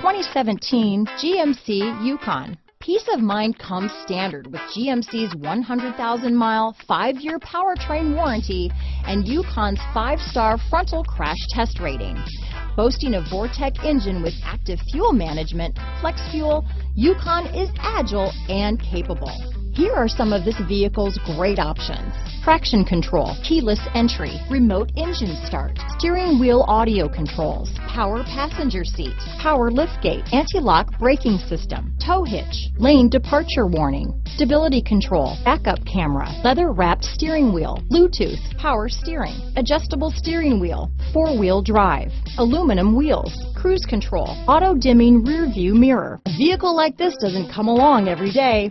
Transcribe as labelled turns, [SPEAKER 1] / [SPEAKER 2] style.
[SPEAKER 1] 2017 GMC Yukon. Peace of mind comes standard with GMC's 100,000-mile, five-year powertrain warranty and Yukon's five-star frontal crash test rating. Boasting a Vortec engine with active fuel management, flex fuel, Yukon is agile and capable. Here are some of this vehicle's great options. Traction control, keyless entry, remote engine start, steering wheel audio controls, power passenger seat, power liftgate, anti-lock braking system, tow hitch, lane departure warning, stability control, backup camera, leather wrapped steering wheel, Bluetooth, power steering, adjustable steering wheel, four wheel drive, aluminum wheels, cruise control, auto dimming rear view mirror. A vehicle like this doesn't come along every day.